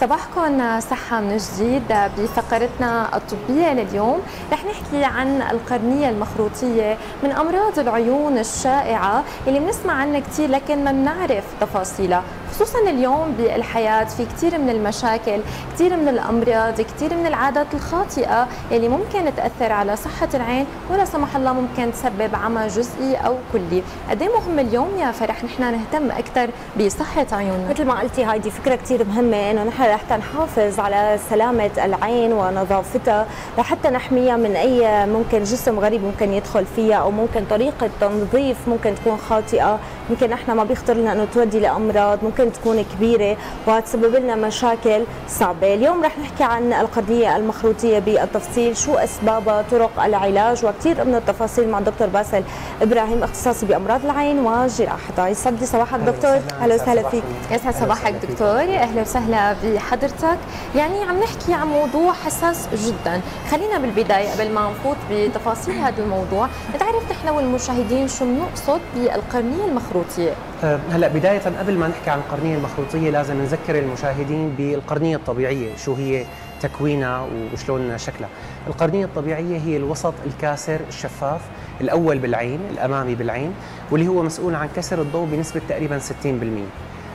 صباحكم صحة من جديد بفقرتنا الطبية لليوم. رح نحكي عن القرنية المخروطية من أمراض العيون الشائعة اللي بنسمع عنها كثير لكن ما بنعرف تفاصيلها. خصوصا اليوم بالحياة في كثير من المشاكل كثير من الأمراض كثير من العادات الخاطئة اللي ممكن تأثر على صحة العين ولا سمح الله ممكن تسبب عمى جزئي أو كلي. قد مهم اليوم يا فرح؟ نحن نهتم أكثر بصحة عيوننا. مثل ما قلتي هايدي فكرة كثير مهمة إنه نحن رح نحافظ على سلامة العين ونظافتها لحتى نحميها من أي ممكن جسم غريب ممكن يدخل فيها أو ممكن طريقة تنظيف ممكن تكون خاطئة. ممكن إحنا ما بيخطر لنا إنه تودي لأمراض ممكن تكون كبيرة وتسبب لنا مشاكل صعبة، اليوم رح نحكي عن القرنيه المخروطية بالتفصيل، شو اسبابها، طرق العلاج وكثير من التفاصيل مع الدكتور باسل إبراهيم اختصاصي بأمراض العين وجراحتها، يسعد صباحك دكتور، أهلا وسهلا فيك. يسعد صباحك دكتور، أهلا وسهلا بحضرتك، يعني عم نحكي عن موضوع حساس جدا، خلينا بالبداية قبل ما نفوت بتفاصيل هذا الموضوع، نتعرف نحن والمشاهدين شو بنقصد بالقرنية المخروطية؟ المخروطيه؟ أه، هلا بداية قبل ما نحكي عن القرنية المخروطية لازم نذكر المشاهدين بالقرنية الطبيعية شو هي تكوينها وشلون شكلها. القرنية الطبيعية هي الوسط الكاسر الشفاف الأول بالعين الأمامي بالعين واللي هو مسؤول عن كسر الضوء بنسبة تقريبا 60%.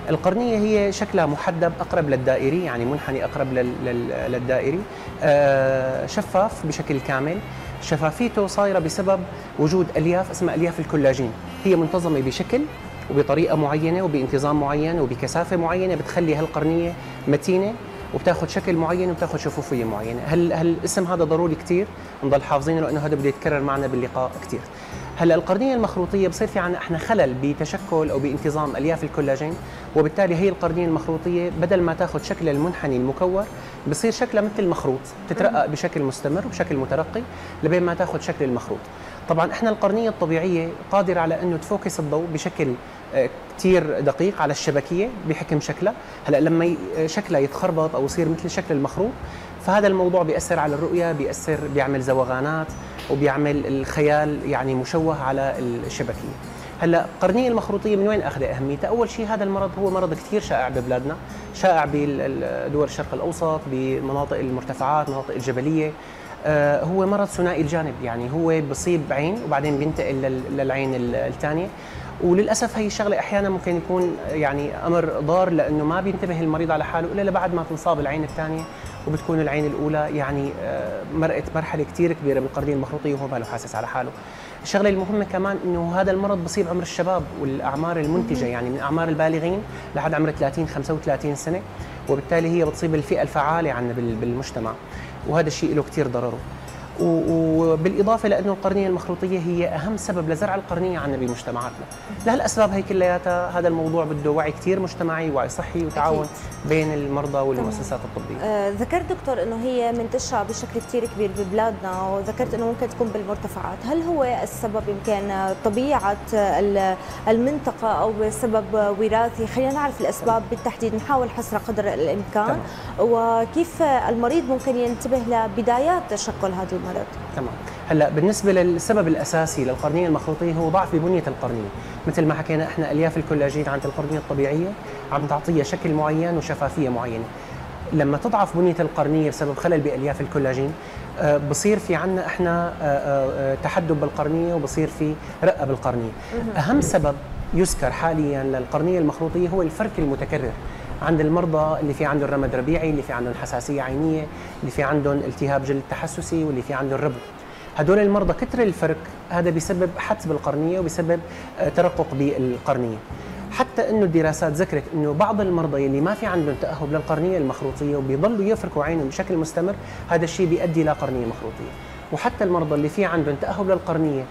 القرنية هي شكلها محدب أقرب للدائري يعني منحني أقرب للدائري أه، شفاف بشكل كامل شفافيته صايرة بسبب وجود ألياف اسمها ألياف الكولاجين هي منتظمة بشكل وبطريقة معينة وبانتظام معين وبكثافة معينة بتخلي هالقرنية متينة وبتاخذ شكل معين وبتاخذ شفوفية معينة. هل هل الاسم هذا ضروري كثير نضل حافظينه لأنه هذا بده يتكرر معنا باللقاء كثير هلأ القرنية المخروطية بصير في عنا إحنا خلل بتشكل أو بانتظام ألياف الكولاجين وبالتالي هي القرنية المخروطية بدل ما تاخذ شكل المنحني المكور بصير شكلها مثل المخروط تترقق بشكل مستمر وبشكل مترقي لبين ما تاخذ شكل المخروط. طبعا إحنا القرنية الطبيعية قادرة على إنه تفوكس الضوء بشكل كثير دقيق على الشبكية بحكم شكلها. هلأ لما شكلها يتخربط أو يصير مثل شكل المخروط فهذا الموضوع بيأثر على الرؤية بيأثر بيعمل زوغانات وبيعمل الخيال يعني مشوه على الشبكية. هلأ القرنيه المخروطية من وين أخذ أهميتها؟ أول شيء هذا المرض هو مرض كثير شائع ببلادنا، شائع بدول الشرق الأوسط، بمناطق المرتفعات، المناطق الجبلية، آه هو مرض ثنائي الجانب يعني هو بصيب عين وبعدين بينتقل للعين الثانية. وللأسف هي الشغلة أحيانا ممكن يكون يعني أمر ضار لأنه ما بينتبه المريض على حاله إلا بعد ما تنصاب العين الثانية وبتكون العين الأولى يعني آه، مرقت مرحلة كثير كبيرة بالقرنيه المخروطية وهو ما له حاسس على حاله. الشغلة المهمة كمان إنه هذا المرض بصيب عمر الشباب والأعمار المنتجة يعني من أعمار البالغين لحد عمر 30 35 سنة وبالتالي هي بتصيب الفئة الفعالة عندنا بالمجتمع. وهذا الشيء له كثير ضرره. وبالإضافة لأنه القرنية المخروطية هي أهم سبب لزرع القرنية عندنا بمجتمعاتنا لهالأسباب هي كلياتها هذا الموضوع بده وعي كثير مجتمعي وعي صحي وتعاون أكيد. بين المرضى والمؤسسات الطبية. آه ذكرت دكتور إنه هي منتشرة بشكل كثير كبير ببلادنا وذكرت إنه ممكن تكون بالمرتفعات. هل هو السبب يمكن طبيعة المنطقة أو سبب وراثي؟ خلينا نعرف الأسباب بالتحديد نحاول حصرها قدر الإمكان. تمام. وكيف المريض ممكن ينتبه لبدايات تشكل هذا المرض. تمام. هلا بالنسبة للسبب الأساسي للقرنية المخروطية هو ضعف ببنيه القرنية. مثل ما حكينا إحنا ألياف الكولاجين عند القرنية الطبيعية عم تعطيها شكل معين وشفافية معينة. لما تضعف بنية القرنية بسبب خلل بألياف الكولاجين آه، بصير في عنا إحنا آه، آه، تحدب بالقرنية وبصير في رقة بالقرنية. أهم سبب يذكر حاليا للقرنية المخروطية هو الفرك المتكرر. عند المرضى اللي في عندهم رمد ربيعي اللي في عندهم حساسية عينية اللي في عندهم التهاب جلد تحسسي واللي في عندهم ربو. هدول المرضى كثر الفرك هذا بيسبب حتف بالقرنيه وبيسبب آه، ترقق بالقرنية. حتى إنه الدراسات ذكرت إنه بعض المرضى اللي ما في عندهم تأهب للقرنية المخروطية وبيضلوا يفركوا عينهم بشكل مستمر هذا الشيء بيؤدي إلى قرنية مخروطية. وحتى المرضى اللي في عندهم تأهب للقرنية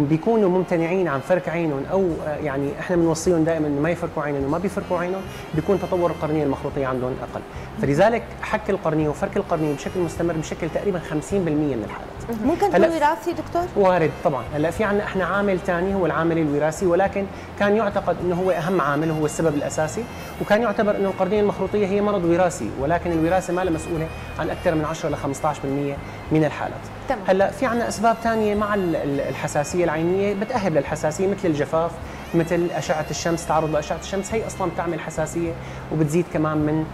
وبيكونوا ممتنعين عن فرك عينهم أو آه، يعني إحنا بنوصيهم دائما إنه ما يفركوا عينهم وما بيفركوا عينهم بيكون تطور القرنية المخروطيه عندهم أقل. فلذلك حك القرنية وفرك القرنية بشكل مستمر بشكل تقريبا 50% من الحالات ممكن تكون وراثي دكتور؟ وارد طبعا. هلا في عندنا إحنا عامل ثاني هو العامل الوراثي ولكن كان يعتقد إنه هو أهم عامل وهو السبب الأساسي. وكان يعتبر إنه القرنية المخروطية هي مرض وراثي ولكن الوراثة ما لها مسؤوله عن أكثر من 10 ل 15% من الحالات. تمام. هلا في عندنا أسباب ثانية مع الحساسية العينية بتأهب للحساسية مثل الجفاف مثل أشعة الشمس تعرض لأشعة الشمس. هي أصلا بتعمل حساسية وبتزيد كمان من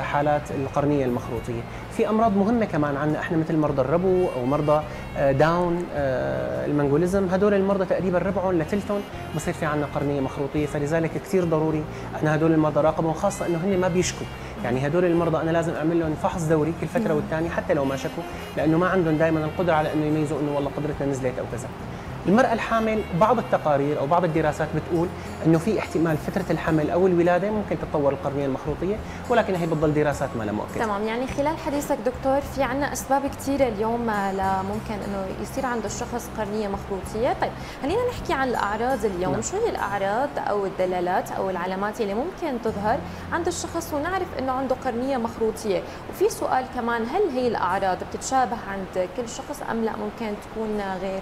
حالات القرنية المخروطية. في أمراض مهمة كمان عندنا إحنا مثل مرضى الربو أو مرضى آه، داون آه، المنغوليزم. هدول المرضى تقريبا ربعهم لثلثهم بصير في عندنا قرنية مخروطية. فلذلك كثير ضروري أنا هدول المرضى راقبهم خاصة إنه هن ما بيشكوا. يعني هدول المرضى أنا لازم أعمل لهم فحص دوري كل فترة والثانيه حتى لو ما شكوا لأنه ما عندهم دائما القدرة على إنه يميزوا إنه والله قدرتنا نزلت أو كذا. المرأة الحامل بعض التقارير أو بعض الدراسات بتقول أنه في احتمال فترة الحمل أو الولادة ممكن تتطور القرنية المخروطية ولكن هي بتضل دراسات ما مؤكدة. تمام يعني خلال حديثك دكتور في عنا أسباب كثيرة اليوم لممكن أنه يصير عند الشخص قرنية مخروطية. طيب خلينا نحكي عن الأعراض اليوم. نعم. شو هي الأعراض أو الدلالات أو العلامات اللي ممكن تظهر عند الشخص ونعرف أنه عنده قرنية مخروطية؟ وفي سؤال كمان هل هي الأعراض بتتشابه عند كل شخص أم لا ممكن تكون غير؟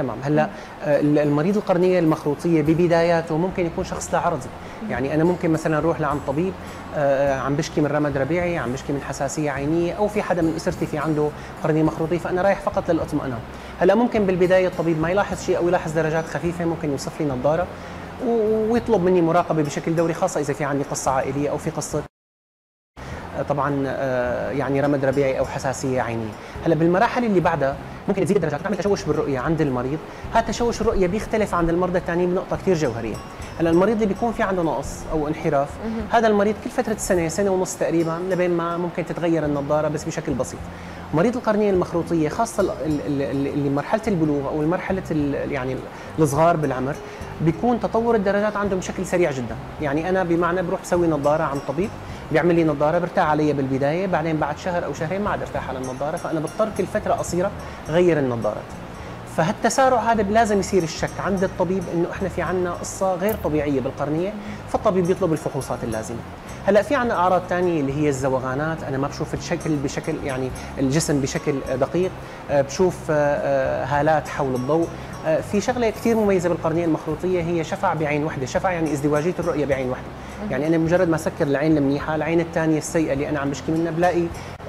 تمام. هلا آه، المريض القرنية المخروطية ببداياته ممكن يكون شخص لا عرضي. يعني أنا ممكن مثلا أروح لعند طبيب آه، عم بشكي من رمد ربيعي عم بشكي من حساسية عينية أو في حدا من أسرتي في عنده قرنية مخروطية فأنا رايح فقط للأطمئنان. هلا ممكن بالبداية الطبيب ما يلاحظ شيء أو يلاحظ درجات خفيفة ممكن يوصف لي نظارة ويطلب مني مراقبة بشكل دوري خاصه إذا في عندي قصة عائلية أو في قصة طبعا آه، يعني رمد ربيعي أو حساسية عينية. هلا بالمراحل اللي بعدها ممكن تزيد الدرجات. تعمل تشوش بالرؤية عند المريض. هذا تشوش الرؤية بيختلف عن المرضى الثانيين بنقطه كثير جوهرية. هلا المريض اللي بيكون في عنده نقص أو انحراف هذا المريض كل فترة سنة سنة ونص تقريبا لبين ما ممكن تتغير النظارة بس بشكل بسيط. مريض القرنية المخروطية خاصة اللي مرحلة البلوغ أو المرحله يعني الصغار بالعمر بيكون تطور الدرجات عندهم بشكل سريع جدا. يعني أنا بمعنى بروح بسوي نظارة عند طبيب بيعمل لي نظارة برتاح علي بالبداية بعدين بعد شهر أو شهرين ما عاد ارتاح على النظارة فأنا بضطر كل فترة قصيره غير النظارات فهالتسارع هذا لازم يصير الشك عند الطبيب إنه إحنا في عنا قصة غير طبيعية بالقرنية فالطبيب يطلب الفحوصات اللازمة. هلأ في عنا أعراض ثانية اللي هي الزوغانات أنا ما بشوف الشكل بشكل يعني الجسم بشكل دقيق آه، بشوف آه، آه، هالات حول الضوء. في شغلة كثير مميزة بالقرنية المخروطية هي شفع بعين واحدة شفع يعني ازدواجية الرؤية بعين واحدة يعني أنا مجرد ما أسكر العين المنيحة العين الثانية السيئة اللي أنا عم بشكي منها بلاقي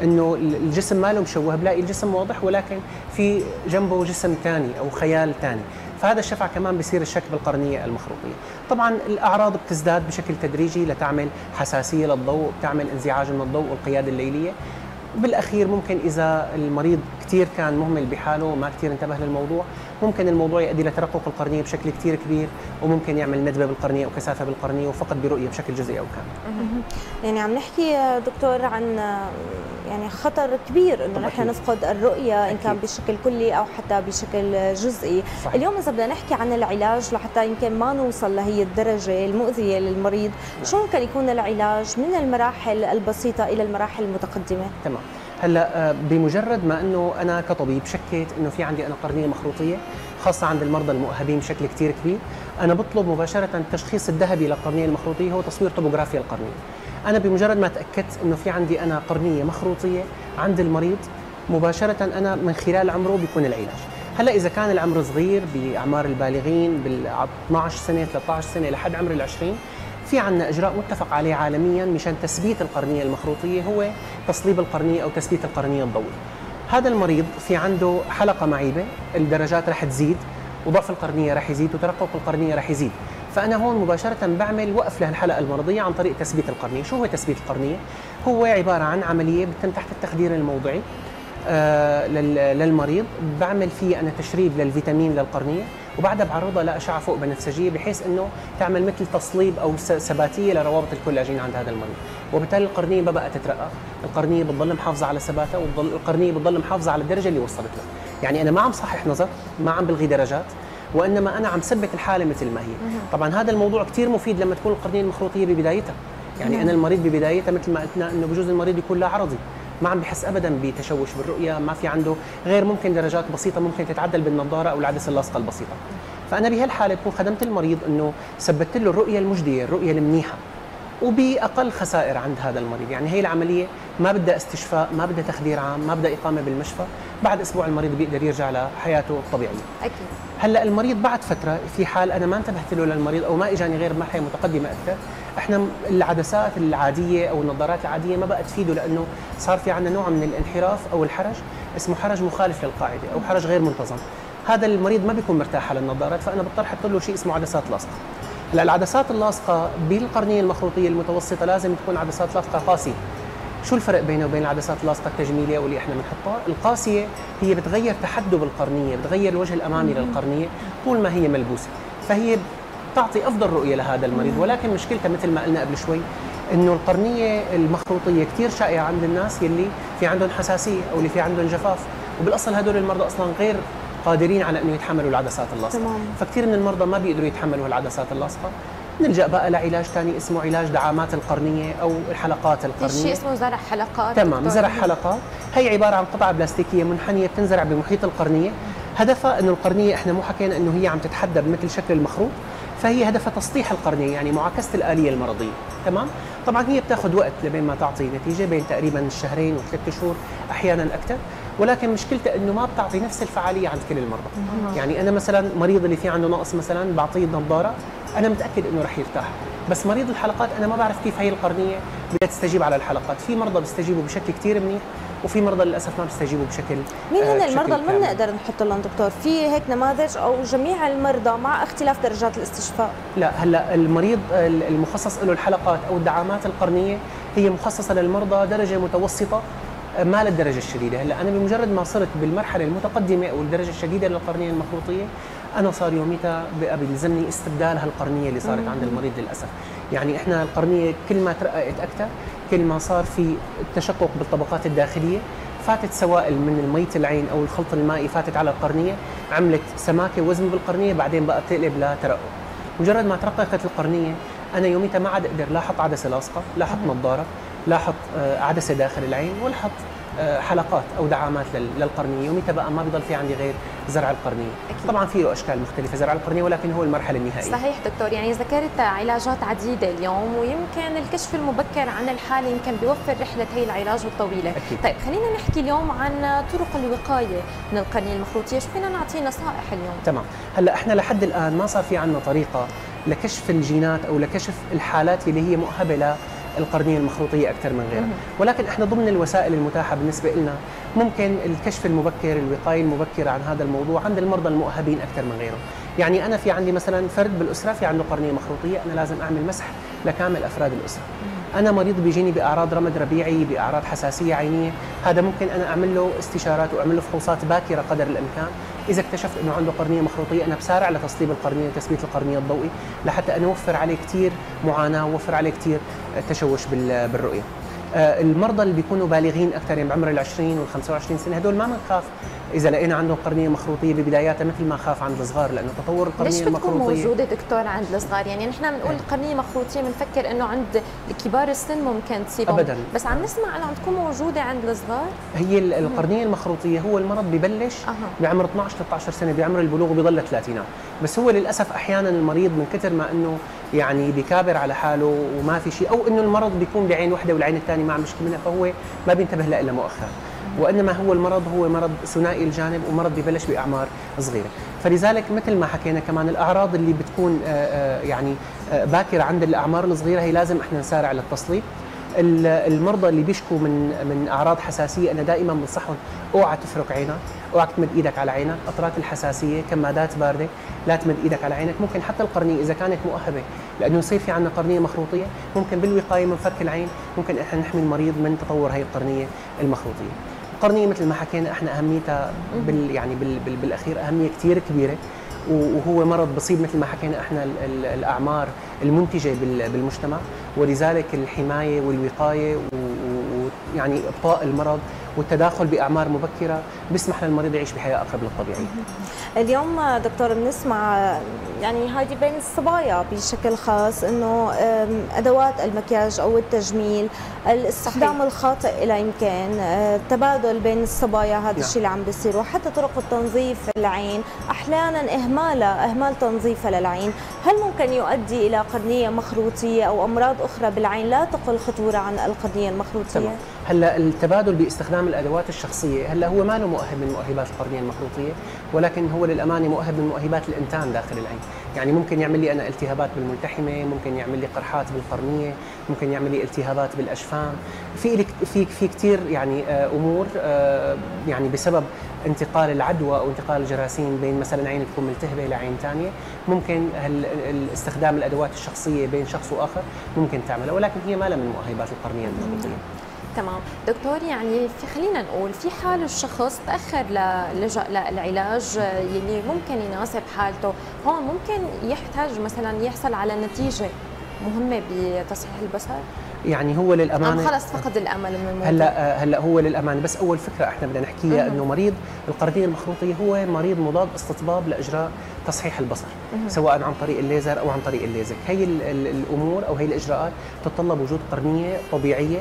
إنه الجسم ما له مشوه بلاقي الجسم واضح ولكن في جنبه جسم ثاني أو خيال ثاني. فهذا الشفع كمان بصير الشك بالقرنية المخروطية. طبعا الأعراض بتزداد بشكل تدريجي لتعمل حساسية للضوء بتعمل انزعاج من الضوء والقيادة الليلية. وبالاخير ممكن إذا المريض كثير كان مهمل بحاله وما كثير انتبه للموضوع ممكن الموضوع يؤدي لترقق القرنية بشكل كثير كبير وممكن يعمل ندبة بالقرنية أو كثافه بالقرنية وفقد برؤية بشكل جزئي أو كامل. يعني عم نحكي دكتور عن يعني خطر كبير إنه نحن نفقد الرؤية إن كان بشكل كلي أو حتى بشكل جزئي، صحيح. اليوم إذا بدنا نحكي عن العلاج لحتى يمكن ما نوصل لهي الدرجة المؤذية للمريض، نعم. شو ممكن يكون العلاج من المراحل البسيطة إلى المراحل المتقدمة؟ تمام. هلا آه، بمجرد ما إنه أنا كطبيب شكيت إنه في عندي أنا قرنية مخروطية خاصة عند المرضى المؤهبين بشكل كثير كبير أنا بطلب مباشرة التشخيص الذهبي للقرنية المخروطية هو تصوير طبوغرافيا القرنية. أنا بمجرد ما تأكدت إنه في عندي أنا قرنية مخروطية عند المريض مباشرة أنا من خلال عمره بيكون العلاج. هلا إذا كان العمر صغير بأعمار البالغين بال 12 سنة 13 سنة لحد عمر ال 20 في عندنا إجراء متفق عليه عالميا مشان تثبيت القرنية المخروطية هو تصليب القرنية أو تثبيت القرنية الضوئي هذا المريض في عنده حلقة معيبة الدرجات رح تزيد وضعف القرنية رح يزيد وترقق القرنية رح يزيد. فأنا هون مباشرة بعمل وقف لهالحلقة المرضية عن طريق تثبيت القرنية. شو هو تثبيت القرنية؟ هو عبارة عن عملية بتتم تحت التخدير الموضعي آه للمريض. بعمل فيه أنا تشريب للفيتامين للقرنية. وبعدها بعرضها لاشعه فوق بنفسجيه بحيث إنه تعمل مثل تصليب أو ثباتيه لروابط الكولاجين عند هذا المريض. وبالتالي القرنية ما بقى تترقق القرنية بتضل محافظة على ثباتها والقرنيه بتضل محافظة على الدرجة اللي وصلت له يعني أنا ما عم صحح نظر ما عم بلغي درجات وإنما أنا عم ثبت الحالة مثل ما هي. طبعا هذا الموضوع كثير مفيد لما تكون القرنية المخروطية ببدايتها. يعني أنا المريض ببدايتها مثل ما قلنا إنه بجوز المريض يكون لا عرضي. ما عم بحس ابدا بتشوش بالرؤية ما في عنده غير ممكن درجات بسيطة ممكن تتعدل بالنظارة أو العدسة اللاصقة البسيطة. فأنا بهالحالة بكون خدمت المريض إنه ثبتت له الرؤية المجدية الرؤية المنيحة وبأقل خسائر عند هذا المريض. يعني هي العملية ما بدها استشفاء ما بدها تخدير عام ما بدها إقامة بالمشفى. بعد أسبوع المريض بيقدر يرجع لحياته الطبيعية. أكيد. هلأ المريض بعد فترة في حال أنا ما انتبهت له للمريض أو ما إجاني غير مرحله متقدمة أكثر إحنا العدسات العادية أو النظارات العادية ما بقى تفيده لأنه صار في عندنا نوع من الانحراف أو الحرج اسمه حرج مخالف للقاعدة أو حرج غير منتظم. هذا المريض ما بيكون مرتاح على النظارات فأنا بضطر أحط له شيء اسمه عدسات لاصقة. هلأ العدسات اللاصقة بالقرنية المخروطية المتوسطة لازم تكون عدسات لاصقة قاسية. شو الفرق بينه وبين العدسات اللاصقة التجميلية واللي إحنا بنحطها؟ القاسية هي بتغير تحدب القرنية، بتغير الوجه الأمامي للقرنية طول ما هي ملبوسة، فهي بتعطي أفضل رؤية لهذا المريض. ولكن مشكلتها مثل ما قلنا قبل شوي إنه القرنية المخروطية كثير شائعة عند الناس يلي في عندهم حساسية أو اللي في عندهم جفاف. وبالأصل هدول المرضى أصلا غير قادرين على إنه يتحملوا العدسات اللاصقة. تمام. فكثير من المرضى ما بيقدروا يتحملوا العدسات اللاصقة. نلجأ بقى لعلاج ثاني اسمه علاج دعامات القرنية أو الحلقات القرنيه في شيء اسمه زرع حلقات تمام زرع حلقات. هي عبارة عن قطعه بلاستيكية منحنية بتنزرع بمحيط القرنية. هدفها إنه القرنية إحنا مو حكينا إنه هي عم تتحدب مثل شكل المخروط. فهي هدفها تسطيح القرنية يعني معاكسة الآلية المرضية تمام؟ طبعا هي بتاخذ وقت لبين ما تعطي نتيجة بين تقريبا الشهرين وثلاث شهور أحيانا أكثر ولكن مشكلتها إنه ما بتعطي نفس الفعالية عند كل المرضى. يعني أنا مثلا مريض اللي في عنده نقص مثلا بعطيه نظاره أنا متأكد إنه رح يرتاح. بس مريض الحلقات أنا ما بعرف كيف هي القرنية بدها تستجيب على الحلقات. في مرضى بيستجيبوا بشكل كثير منيح وفي مرضى للأسف ما بيستجيبوا بشكل مين هن آه المرضى؟ اللي ما بنقدر نحط لهم دكتور في هيك نماذج أو جميع المرضى مع اختلاف درجات الاستشفاء؟ لا هلا المريض المخصص له الحلقات أو الدعامات القرنية هي مخصصة للمرضى درجة متوسطة ما للدرجة الشديدة. هلا أنا بمجرد ما صرت بالمرحلة المتقدمة أو الدرجة الشديدة للقرنية المخروطيه أنا صار يوميتها بيلزمني استبدال هالقرنيه اللي صارت عند المريض للأسف. يعني إحنا القرنية كل ما ترققت أكثر كل ما صار في تشقق بالطبقات الداخلية فاتت سوائل من مية العين أو الخلط المائي فاتت على القرنية عملت سماكة وزن بالقرنية بعدين بقى تقلب لترقق مجرد ما ترققت القرنية أنا يوميتها ما عاد أقدر لا أحط عدسة لاصقة لا أحط نظارة لا أحط آه، عدسة داخل العين ولا أحط حلقات أو دعامات للقرنية ومتى بقى ما بضل في عندي غير زرع القرنية. أكيد. طبعا في له أشكال مختلفة زرع القرنية ولكن هو المرحلة النهائية. صحيح دكتور يعني ذكرت علاجات عديدة اليوم ويمكن الكشف المبكر عن الحالة يمكن بيوفر رحلة هي العلاج الطويلة. أكيد. طيب خلينا نحكي اليوم عن طرق الوقاية من القرنية المخروطية. شو فينا نعطي نصائح اليوم. تمام. هلأ إحنا لحد الآن ما صار في عندنا طريقة لكشف الجينات أو لكشف الحالات اللي هي مؤهبة القرنية المخروطية أكثر من غيرها. ولكن إحنا ضمن الوسائل المتاحة بالنسبة لنا ممكن الكشف المبكر الوقاية المبكرة عن هذا الموضوع عند المرضى المؤهبين أكثر من غيرهم. يعني أنا في عندي مثلا فرد بالأسرة في عنده قرنية مخروطية أنا لازم أعمل مسح لكامل أفراد الأسرة. أنا مريض بيجيني بأعراض رمد ربيعي بأعراض حساسية عينية هذا ممكن أنا أعمل له استشارات وأعمل له فحوصات باكرة قدر الإمكان. إذا اكتشفت إنه عنده قرنية مخروطية أنا بسارع لتصليب القرنية وتثبيت القرنية الضوئي لحتى أنا أوفر عليه كثير معاناة وأوفر عليه كثير تشوش بالرؤية. آه، المرضى اللي بيكونوا بالغين أكثر يعني بعمر ال 20 وال 25 سنة هدول ما بنخاف. إذا لقينا عندهم قرنية مخروطية ببداياتها مثل ما خاف عند الصغار لأنه تطور القرنية المخروطيه ليش بتكون موجودة دكتور عند الصغار؟ يعني نحن بنقول القرنيه مخروطية بنفكر إنه عند كبار السن ممكن تصيبهم ابدا. بس عم نسمع إنه عم تكون موجودة عند الصغار؟ هي القرنية المخروطية هو المرض ببلش أه. بعمر 12 13 سنة بعمر البلوغ وبيضل الثلاثينات. بس هو للأسف أحيانا المريض من كثر ما إنه يعني بكابر على حاله وما في شيء أو إنه المرض بيكون بعين واحدة والعين الثانية ما عم يشكي منها فهو ما بينتبه له إلا مؤخرا. وإنما هو المرض هو مرض ثنائي الجانب ومرض ببلش بأعمار صغيرة. فلذلك مثل ما حكينا كمان الأعراض اللي بتكون آه، آه، يعني آه، باكرة عند الأعمار الصغيرة هي لازم إحنا نسارع للتصليب. المرضى اللي بيشكوا من من أعراض حساسية أنا دائما بنصحهم أوعى تفرك عينك أوعى تمد إيدك على عينك قطرات الحساسية كمادات باردة لا تمد إيدك على عينك. ممكن حتى القرنية إذا كانت مؤهبة لأنه يصير في عندنا قرنية مخروطية ممكن بالوقاية من فك العين ممكن إحنا نحمي المريض من تطور هي القرنية المخروطية. القرنيه مثل ما حكينا إحنا أهميتها بال يعني بال بال بالاخير اهميه كثير كبيره وهو مرض بصيب مثل ما حكينا إحنا الأعمار المنتجة بالمجتمع. ولذلك الحماية والوقاية ويعني إبطاء المرض والتداخل بأعمار مبكرة بيسمح للمريض يعيش بحياة أقرب للطبيعيه. اليوم دكتور بنسمع يعني هذه بين الصبايا بشكل خاص إنه أدوات المكياج أو التجميل الاستخدام صحيح. الخاطئ إلى يمكن التبادل بين الصبايا هذا نعم. الشيء اللي عم بيصير وحتى طرق التنظيف العين أحيانا اهمالها إهمال تنظيفها للعين هل ممكن يؤدي إلى قرنية مخروطية أو أمراض أخرى بالعين لا تقل خطورة عن القرنية المخروطية؟ تمام. هلأ التبادل باستخدام الأدوات الشخصية هلأ هو ما له مؤهب من مؤهبات القرنية المخروطيه ولكن هو للأمانة مؤهب من مؤهبات الانتان داخل العين. يعني ممكن يعمل لي أنا التهابات بالملتحمة ممكن يعمل لي قرحات بالقرنية ممكن يعمل لي التهابات بالأشفان. في في في كثير يعني آه، أمور آه، يعني بسبب انتقال العدوى أو انتقال الجراثيم بين مثلا عين تكون ملتهبة لعين ثانية ممكن استخدام الأدوات الشخصية بين شخص وآخر ممكن تعملها. ولكن هي ما لها من مؤهبات القرنية المخروطيه تمام. دكتور يعني في خلينا نقول في حال الشخص تأخر للجا للعلاج يلي ممكن يناسب حالته هون ممكن يحتاج مثلا يحصل على نتيجة مهمة بتصحيح البصر؟ يعني هو للامانه خلص فقد الأمل من الموضوع؟ هلأ هلأ هو للأمانة. بس أول فكرة إحنا بدنا نحكيها إنه مريض القرنية المخروطيه هو مريض مضاد استطباب لإجراء تصحيح البصر مم. سواء عن طريق الليزر أو عن طريق الليزك. هي الأمور أو هي الإجراءات تتطلب وجود قرنية طبيعية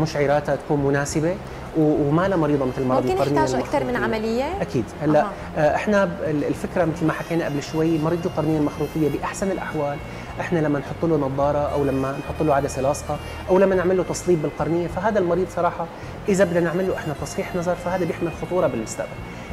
مشعراتها تكون مناسبة وما لها مريضة مثل مرض ممكن يحتاج أكثر من عملية؟ أكيد. هلأ أه. إحنا الفكرة مثل ما حكينا قبل شوي مريض القرنية المخروطية بأحسن الأحوال إحنا لما نحط له نظارة أو لما نحط له عدسة لاصقة أو لما نعمل له تصليب بالقرنية فهذا المريض صراحة إذا بدنا نعمل له إحنا تصحيح نظر فهذا بيحمل خطورة بالمستقبل.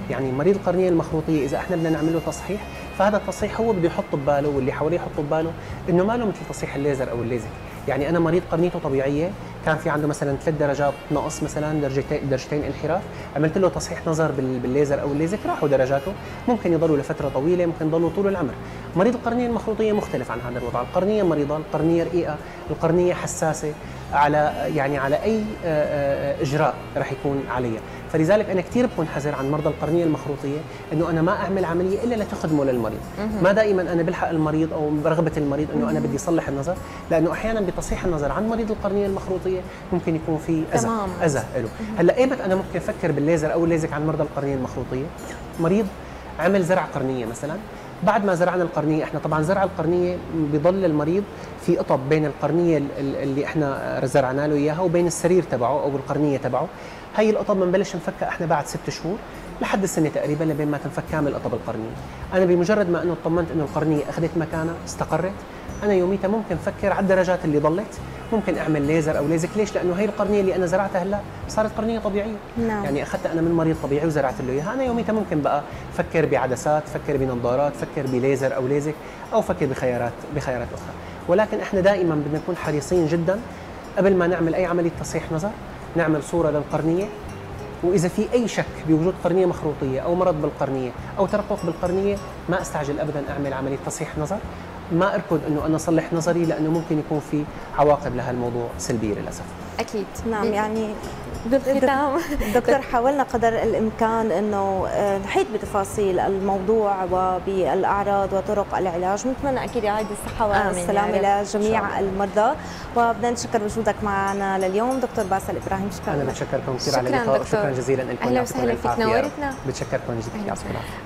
يعني مريض القرنية المخروطية إذا إحنا بدنا نعمل له تصحيح فهذا التصحيح هو بده يحط بباله واللي حواليه يحطوا بباله إنه ما له مثل تصحيح الليزر أو الليزك يعني أنا مريض قرنيته طبيعية كان في عنده مثلا ثلاث درجات نقص مثلا درجتين درجتين انحراف. عملت له تصحيح نظر بالليزر أو الليزك راحوا درجاته. ممكن يضلوا لفترة طويلة ممكن يضلوا طول العمر. مريض القرنية المخروطيه مختلف عن هذا الوضع. القرنية مريضة القرنية رقيقه القرنية حساسة. على يعني على أي آه، آه، إجراء راح يكون عليها. فلذلك أنا كثير بكون حذر عن مرضى القرنية المخروطية إنه أنا ما أعمل عملية إلا لتخدمه للمريض. ما دائما أنا بلحق المريض أو برغبة المريض إنه أنا بدي أصلح النظر لأنه أحيانا بتصحيح النظر عن مريض القرنية المخروطية ممكن يكون في اذى اذى له هلأ ايمت أنا ممكن أفكر بالليزر أو الليزك عن مرضى القرنية المخروطية؟ مريض عمل زرع قرنية مثلا بعد ما زرعنا القرنية إحنا طبعا زرع القرنية بضل المريض في قطب بين القرنية اللي إحنا زرعنا له إياها وبين السرير تبعه أو القرنية تبعه. هي القطب بنبلش نفكها إحنا بعد ست شهور لحد السنة تقريبا لبين ما تنفك كامل قطب القرنية. أنا بمجرد ما أنه اطمنت إنه القرنية أخذت مكانها استقرت أنا يوميتها ممكن أفكر على الدرجات اللي ضلت. ممكن أعمل ليزر أو ليزك. ليش؟ لأنه هي القرنية اللي أنا زرعتها هلا صارت قرنية طبيعية. نعم. يعني اخذتها أنا من مريض طبيعي وزرعت له إياها. أنا يوميتها ممكن بقى فكر بعدسات فكر بنظارات فكر بليزر أو ليزك أو فكر بخيارات بخيارات أخرى. ولكن إحنا دائما بدنا نكون حريصين جدا قبل ما نعمل أي عملية تصحيح نظر نعمل صورة للقرنية. وإذا في أي شك بوجود قرنية مخروطية أو مرض بالقرنية أو ترقق بالقرنية ما أستعجل ابدا أعمل عملية تصحيح نظر. ما اركض إنه أنا أصلح نظري لأنه ممكن يكون في عواقب لهالموضوع سلبية للأسف. أكيد. نعم يعني بالختام. دكتور حاولنا قدر الإمكان إنه آه، نحيط بتفاصيل الموضوع وبالأعراض وطرق العلاج. نتمنى أكيد يعيد الصحة والسلامة لجميع المرضى. وبدنا نشكر وجودك معنا لليوم. دكتور باسل إبراهيم شكرا. أنا بتشكركم كثير على اللقاء. وشكرا جزيلا لكم. أهلا وسهلا فيك نورتنا بتشكركم جدا يعطيكم العافية.